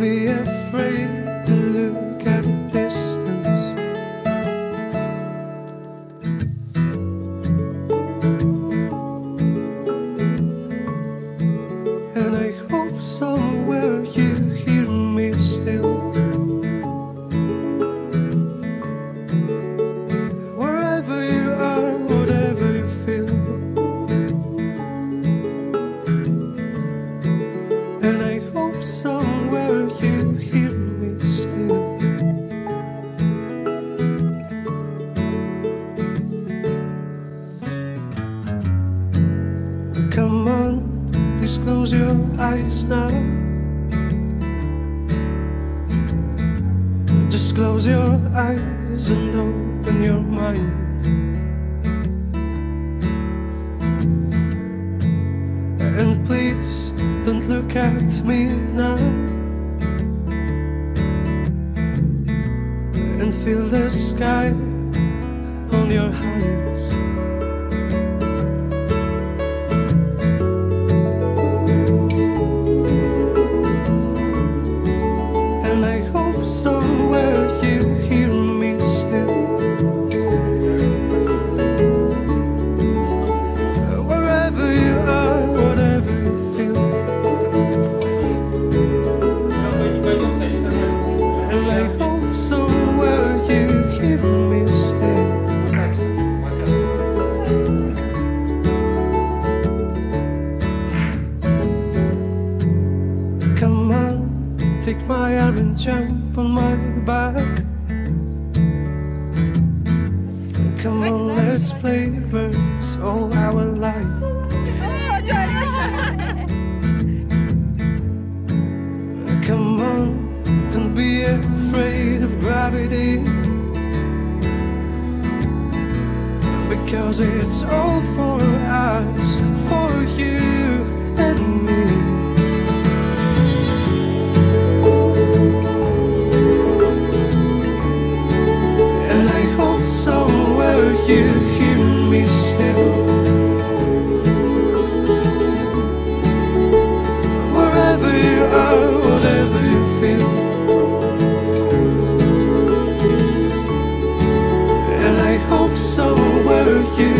be afraid Come on, please close your eyes now. Just close your eyes and open your mind. And please don't look at me now. And feel the sky on your hands. take my arm and jump on my back. Come on, let's play birds all our life. Come on, don't be afraid gravity. Because it's all for us, for you and me. And I hope somewhere you Hope somewhere you